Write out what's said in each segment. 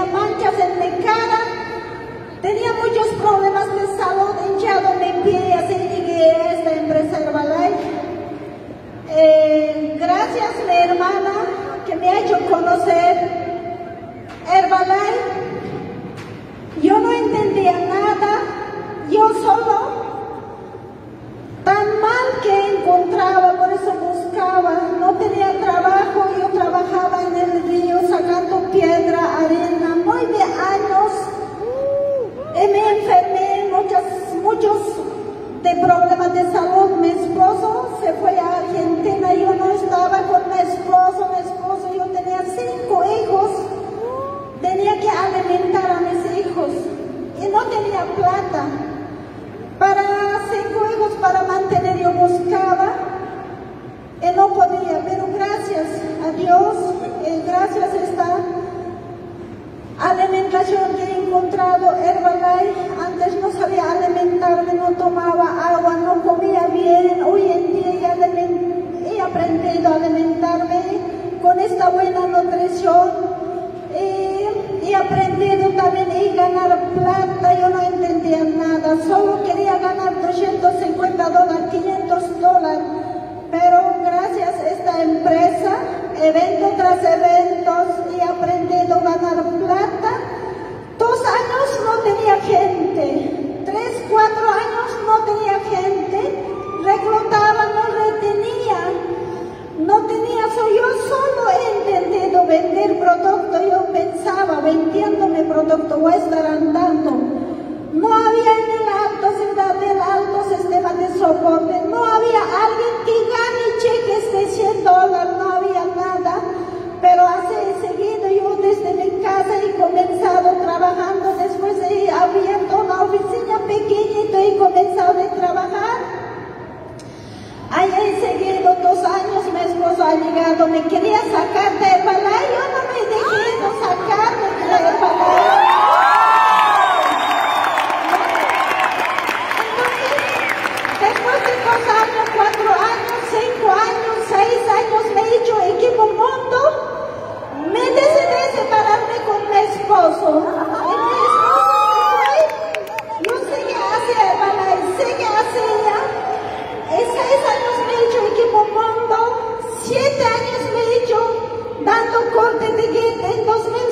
tenía manchas en mi tenía plata para cinco hijos para mantener yo buscaba y no podía, pero gracias a Dios, y gracias a esta alimentación que he encontrado Herbalife, antes no sabía alimentarme, no tomaba agua, no comía bien, hoy en día he aprendido a alimentarme con esta buena nutrición he aprendido también a ganar plata, yo no entendía nada, solo quería ganar 250 dólares, producto voy a estar andando. No había en el alto ciudad del alto sistema de soporte, no había alguien que gane cheques de 100 dólares, no había nada. Pero hace seguido yo desde mi casa he comenzado trabajando, después he abierto una oficina pequeñita y he comenzado a trabajar. Ahí he seguido dos años, mi esposo ha llegado, me quería sacar de Herbalife, yo no me dejé no sacarme de Herbalife. después de dos años, cuatro años, cinco años, seis años, me he hecho equipo mundo, me decidí separarme con mi esposo. Y mi esposo se yo sé que hace Herbalife, sé que hace ya seis años me he hecho equipo mundo, siete años me he hecho dando corte de guita en 2007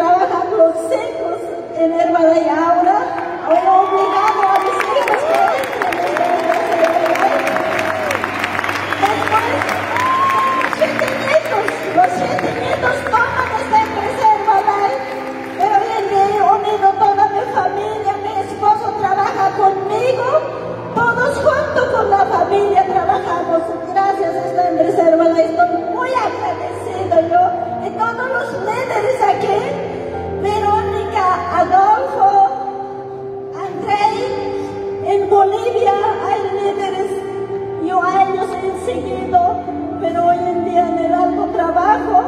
todos juntos con la familia trabajamos. Gracias a Bolivia hay líderes, yo a ellos he seguido, pero hoy en día en el alto trabajo,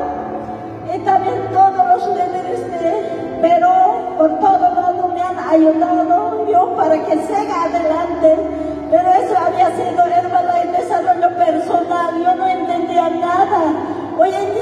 y también todos los líderes de Perú, por todo lado me han ayudado yo para que siga adelante. Pero eso había sido Herbalife desarrollo personal, yo no entendía nada. Hoy en